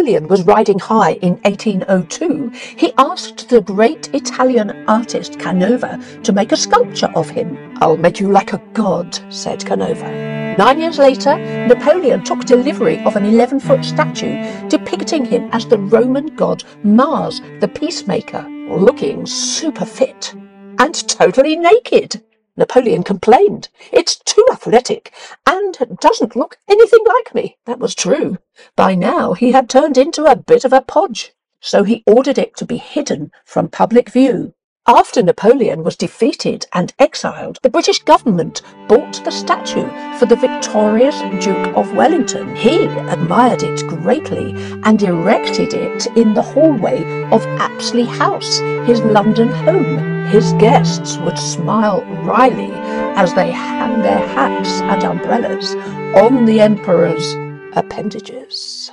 Napoleon was riding high in 1802, he asked the great Italian artist Canova to make a sculpture of him. I'll make you like a god, said Canova. Nine years later, Napoleon took delivery of an 11 foot statue depicting him as the Roman god Mars, the peacemaker, looking super fit and totally naked. Napoleon complained. It's too athletic and doesn't look anything like me. That was true. By now he had turned into a bit of a podge, so he ordered it to be hidden from public view. After Napoleon was defeated and exiled, the British government bought the statue for the victorious Duke of Wellington. He admired it greatly and erected it in the hallway of Apsley House, his London home. His guests would smile wryly as they hung their hats and umbrellas on the Emperor's appendages.